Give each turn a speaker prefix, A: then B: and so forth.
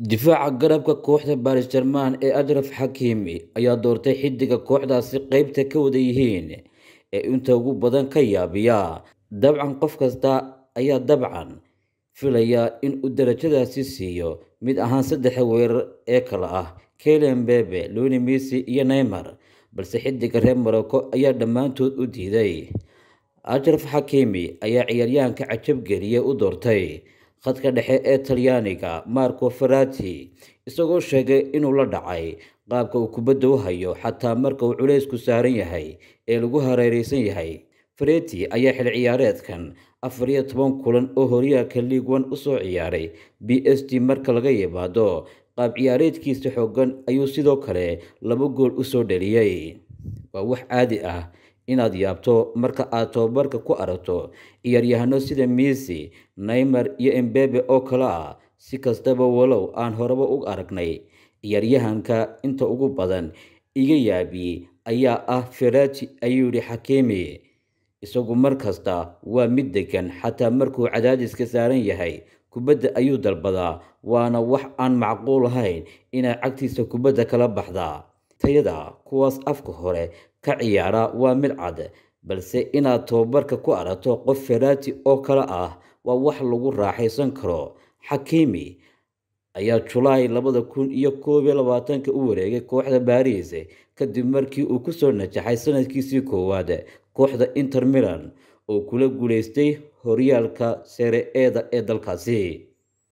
A: difaaca garabka kooxda baris jerman ee ashraf xakiimi ayaa doortay xidiga kooxdaasi qeybta ka wada yihiin ee inta ugu badan ka yaabiya. Dabcan qof kasta ayaa dabcan filaya in uu darajadaasi siiyo mid ahaan saddexa weerar ee kale ah kelen bebe loni messi iyo neymar balse xidiga reer morocco ayaa dhammaantood u diiday. Ashraf xakiimi ayaa ciyaaryahanka cajabgeliye u doortay khadka dhexe ee talyaaniga marco ferati isagoo sheegay inuu la dhacay. Qaabka uu kubadda u hayo xataa marka uu culaysku saaran yahay ee lagu hareereysan yahay. Fereti ayaa xil ciyaareedkan afar iyo toban kulan oo horyaalka league one u soo ciyaaray. B s t marka laga yimaado qaab ciyaareedkiisa xoogan ayuu sidoo kale laba gool u soo dhaliyey waa wax caadi ah inaad yaabto marka aad tobabarka ku aragto ciyaaryahano sida messi neymar iyo embebe oo kale ah si kastaba walow aan horeba u aragnay. Ciyaaryahanka inta ugu badan iga yaabiyey ayaa ah ferati ayuu yihi xakiimi isagu mar kasta waa mid degan xataa markuu cadaadiska saaran yahay kubadda ayuu dalbadaa waana wax aan macquul ahayn inay cagtiisa kubadda kala baxdaa tayada kuwaas afka hore ka ciyaara waa mid cad balse inaad tobabarka ku aragto qof ferati oo kale ah waa wax lagu raaxaysan karo. Xakiimi ayaa julaay labada kun iyo koob iyo labaatanka u wareegay kooxda baris kadib markii uu ku soo najaxay sanadkiisii koowaad kooxda inter milan oo kula guuleystay horyaalka sere eeda ee dalkaasi